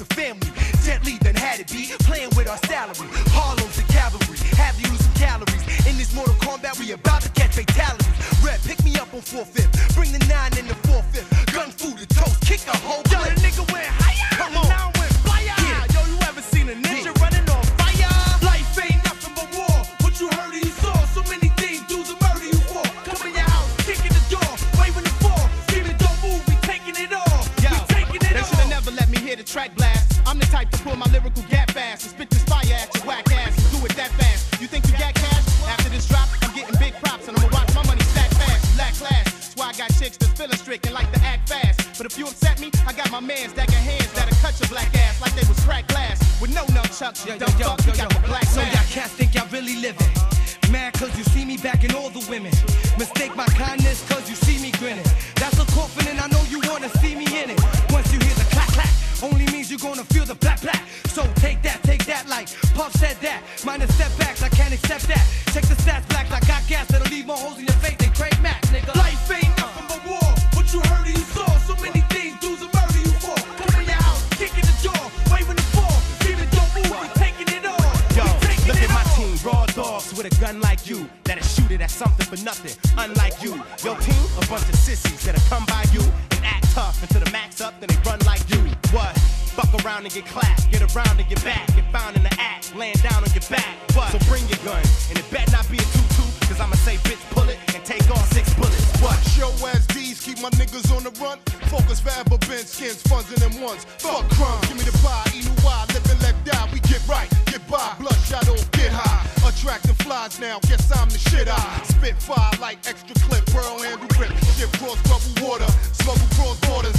a 12 with the family. Gently then had it be playing with our salary. Harlem's the cavalry, have you lose some calories. In this Mortal Kombat, we about to catch fatalities. Red, pick me up on 4-5. Bring the 9 in the 4-5. Gun food to toast, kick the whole chicks that's feeling strict and like to act fast. But if you upset me, I got my mans that got hands that'll cut your black ass like they was cracked glass. With no nunchucks, you dumb fuck, you got the black So y'all cats think y'all really living. Mad cause you see me backing all the women. Mistake my kindness cause you see me grinning. That's a coffin and I know you wanna see me in it. Once you hear the clack clack, only means you're gonna feel the black black. So take that, take that like Puff said that. Minus setbacks, I with a gun like you. That'll shoot it at something for nothing, unlike you. Your team, a bunch of sissies that'll come by you and act tough until the max up, then they run like you. What? Fuck around and get clapped, get around and get back, get found in the act, laying down on your back. What? So bring your gun, and it better not be a tutu, cause I'ma say bitch pull it and take all six bullets. What? Show as D's, keep my niggas on the run. Focus forever, been skins, funds in them ones. Fuck crumbs, give me the pie, eat wide, live and let die. We get right, get by, bloodshot don't get high. Attracting flies now, guess I'm the shit I spit fire like extra clip, pearl handle grip, shit. Cross bubble water, smuggle cross borders.